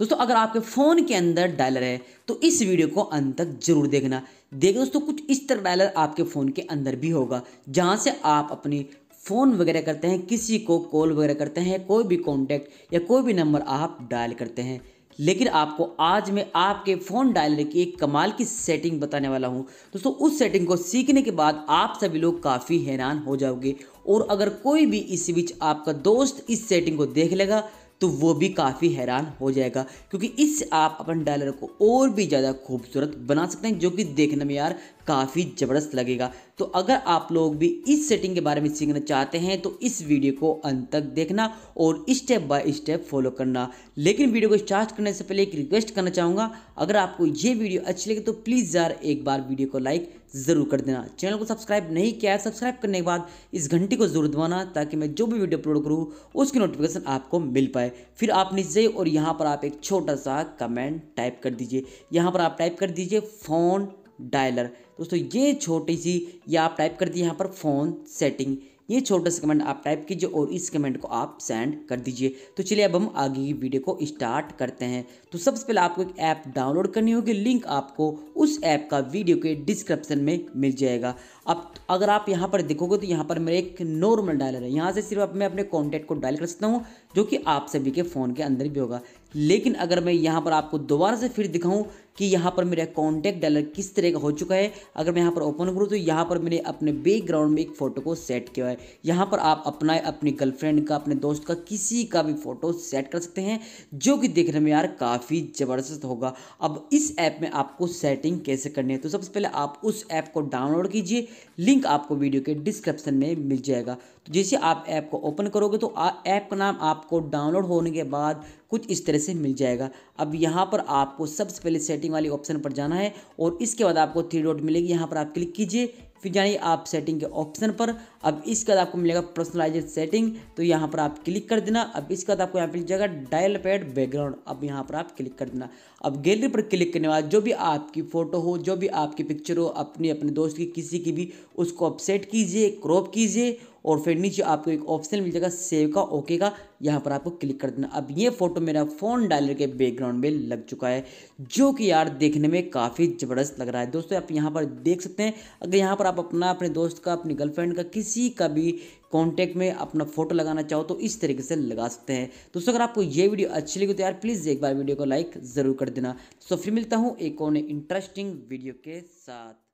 दोस्तों, अगर आपके फ़ोन के अंदर डायलर है तो इस वीडियो को अंत तक ज़रूर देखना। देखो दोस्तों, कुछ इस तरह डायलर आपके फ़ोन के अंदर भी होगा, जहाँ से आप अपनी फ़ोन वगैरह करते हैं, किसी को कॉल वगैरह करते हैं, कोई भी कॉन्टैक्ट या कोई भी नंबर आप डायल करते हैं। लेकिन आपको आज मैं आपके फ़ोन डायलर की एक कमाल की सेटिंग बताने वाला हूँ। दोस्तों, उस सेटिंग को सीखने के बाद आप सभी लोग काफ़ी हैरान हो जाओगे। और अगर कोई भी इस बीच आपका दोस्त इस सेटिंग को देख लेगा तो वो भी काफ़ी हैरान हो जाएगा, क्योंकि इससे आप अपन डॉलर को और भी ज़्यादा खूबसूरत बना सकते हैं, जो कि देखने में यार काफ़ी ज़बरदस्त लगेगा। तो अगर आप लोग भी इस सेटिंग के बारे में सीखना चाहते हैं तो इस वीडियो को अंत तक देखना और स्टेप बाय स्टेप फॉलो करना। लेकिन वीडियो को स्टार्ट करने से पहले एक रिक्वेस्ट करना चाहूँगा, अगर आपको ये वीडियो अच्छी लगे तो प्लीज़ यार एक बार वीडियो को लाइक ज़रूर कर देना। चैनल को सब्सक्राइब नहीं किया है, सब्सक्राइब करने के बाद इस घंटी को ज़रूर दबाना ताकि मैं जो भी वीडियो अपलोड करूँ, उसकी नोटिफिकेशन आपको मिल पाए। फिर आप नीचे और यहाँ पर आप एक छोटा सा कमेंट टाइप कर दीजिए। यहाँ पर आप टाइप कर दीजिए फ़ोन डायलर दोस्तों, ये छोटी सी, ये आप टाइप कर दिए यहाँ पर फ़ोन सेटिंग ये छोटा सा कमेंट आप टाइप कीजिए और इस कमेंट को आप सेंड कर दीजिए। तो चलिए अब हम आगे की वीडियो को स्टार्ट करते हैं। तो सबसे पहले आपको एक ऐप डाउनलोड करनी होगी। लिंक आपको उस ऐप का वीडियो के डिस्क्रिप्शन में मिल जाएगा। अब अगर आप यहाँ पर देखोगे तो यहाँ पर मेरे एक नॉर्मल डायलर है। यहाँ से सिर्फ़ मैं अपने कॉन्टैक्ट को डायल कर सकता हूँ, जो कि आप सभी के फ़ोन के अंदर भी होगा। लेकिन अगर मैं यहाँ पर आपको दोबारा से फिर दिखाऊँ कि यहाँ पर मेरा कॉन्टैक्ट डायलर किस तरह का हो चुका है। अगर मैं यहाँ पर ओपन करूँ तो यहाँ पर मैंने अपने बैकग्राउंड में एक फ़ोटो को सेट किया है। यहाँ पर आप अपना अपनी गर्लफ्रेंड का, अपने दोस्त का, किसी का भी फ़ोटो सेट कर सकते हैं, जो कि देखने में यार काफ़ी ज़बरदस्त होगा। अब इस ऐप में आपको सेटिंग कैसे करनी है तो सबसे पहले आप उस ऐप को डाउनलोड कीजिए। लिंक आपको वीडियो के डिस्क्रिप्शन में मिल जाएगा। तो जैसे आप ऐप को ओपन करोगे तो ऐप का नाम आपको डाउनलोड होने के बाद कुछ इस तरह से मिल जाएगा। अब यहाँ पर आपको सबसे पहले सेटिंग वाली ऑप्शन पर जाना है और इसके बाद आपको थ्री डॉट मिलेगी। यहाँ पर आप क्लिक कीजिए, फिर जानिए आप सेटिंग के ऑप्शन पर। अब इसके बाद आपको मिलेगा पर्सनलाइज सेटिंग तो यहाँ पर आप क्लिक कर देना। अब इसके बाद आपको यहाँ पर जाएगा डायल पैड बैकग्राउंड अब यहाँ पर आप क्लिक कर देना। अब गैलरी पर क्लिक करने बाद जो भी आपकी फ़ोटो हो, जो भी आपकी पिक्चर हो अपनी अपने दोस्त की, किसी की भी, उसको आप सेट कीजिए क्रॉप कीजिए और फिर नीचे आपको एक ऑप्शन मिल जाएगा सेव का ओके का, यहाँ पर आपको क्लिक कर देना। अब ये फ़ोटो मेरा फ़ोन डायलर के बैकग्राउंड में लग चुका है, जो कि यार देखने में काफ़ी ज़बरदस्त लग रहा है। दोस्तों, आप यहाँ पर देख सकते हैं, अगर यहाँ पर आप अपना, अपने दोस्त का, अपनी गर्लफ्रेंड का किसी का भी कॉन्टैक्ट में अपना फ़ोटो लगाना चाहो तो इस तरीके से लगा सकते हैं। दोस्तों, अगर आपको ये वीडियो अच्छी लगी तो यार प्लीज़ एक बार वीडियो को लाइक ज़रूर कर देना। तो फिर मिलता हूँ एक और इंटरेस्टिंग वीडियो के साथ।